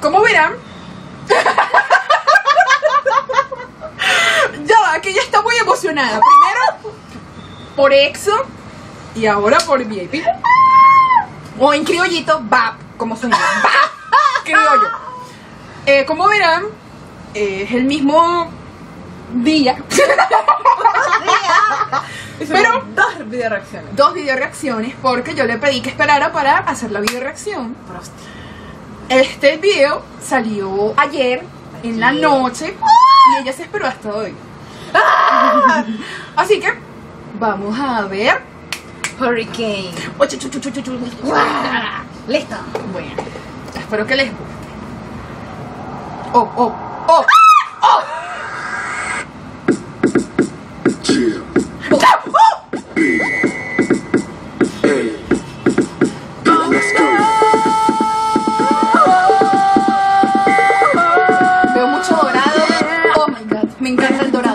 Como verán, ya que ella está muy emocionada. Primero por EXO y ahora por VIP. O en criollito, BAP, como suena. BAP, criollo. Eh, como verán, eh, es el mismo día. Pero- dos video reacciones. Dos video reacciones porque yo le pedí que esperara para hacer la video reacción. Este video salió ayer en la noche y ella se esperó hasta hoy. Así que vamos a ver. Hurricane. Oh. Listo. Bueno, espero que les guste. Oh, oh, oh. Me encanta el dorado.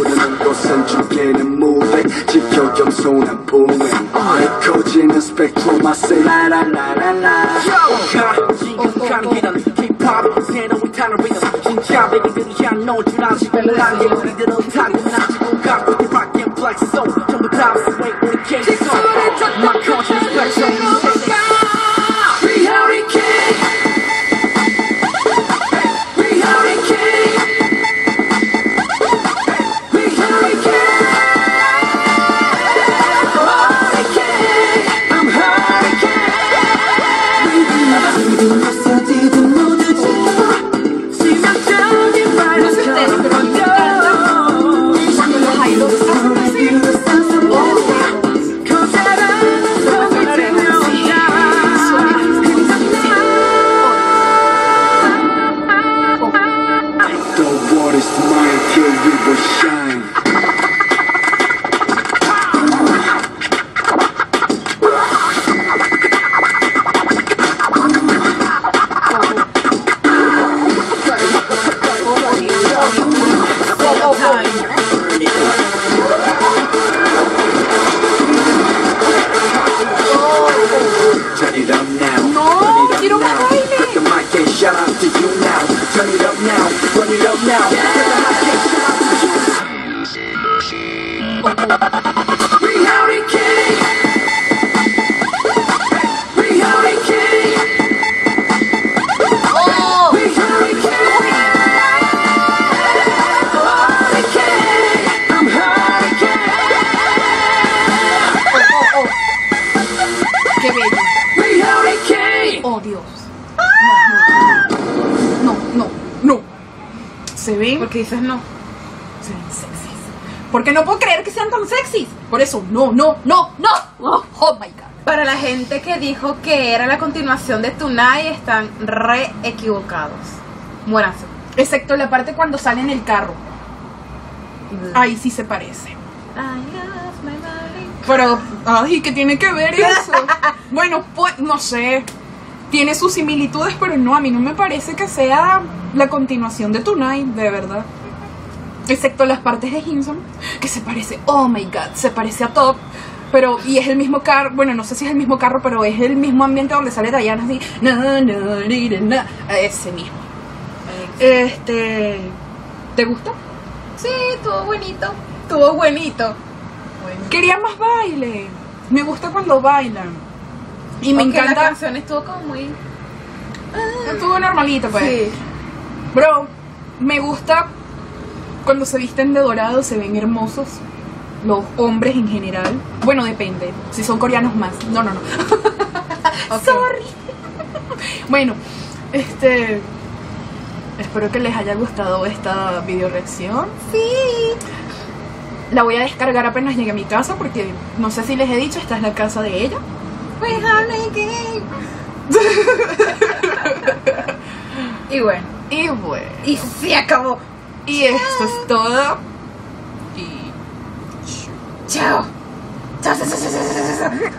feeling. 부르는 곳은 죽이는 moving. 지켜 겸손한 booming. 커지는 spectrum, I say la la la la la. 지금까지 이런 K-pop 새로운 탄을 리듬 진짜 베이비들이 향놓을 줄 아시고 난게 우리들은 타고나지고 갖고 있는 rock and flex so 전부 다 swing 우리 K-song My culture is spectrum will shine. ¿Por qué dices no? se ven sexys. Porque no puedo creer que sean tan sexys. Por eso, no, no, no, no. Oh, oh my god. Para la gente que dijo que era la continuación de Tonight, están re equivocados. Muéranse. Excepto la parte cuando sale en el carro. Ahí sí se parece. Pero, ay, ¿qué tiene que ver eso? bueno, pues, no sé. Tiene sus similitudes, pero no, a mí no me parece que sea la continuación de Tonight, de verdad. Excepto las partes de Hinson, que se parece, oh my god, se parece a Top. Pero, y es el mismo carro, bueno, no sé si es el mismo carro, pero es el mismo ambiente donde sale Diana así, na, na, ni, na, ese mismo. Este, ¿te gusta? Sí, estuvo bonito. Estuvo buenito. Quería más baile. Me gusta cuando bailan. Y me Aunque La encanta. canción estuvo como muy. Estuvo normalito, pues. Sí. Bro, me gusta cuando se visten de dorado, se ven hermosos. Los hombres en general. Bueno, depende. Si son coreanos más. No, no, no. Sorry. bueno, este. Espero que les haya gustado esta video reacción. Sí. La voy a descargar apenas llegue a mi casa porque no sé si les he dicho, esta es la casa de ella. Naked. y bueno. Y bueno. Y se acabó. Y esto es todo. Y. Chao. Chao, chao, chao, chao, chao, chao.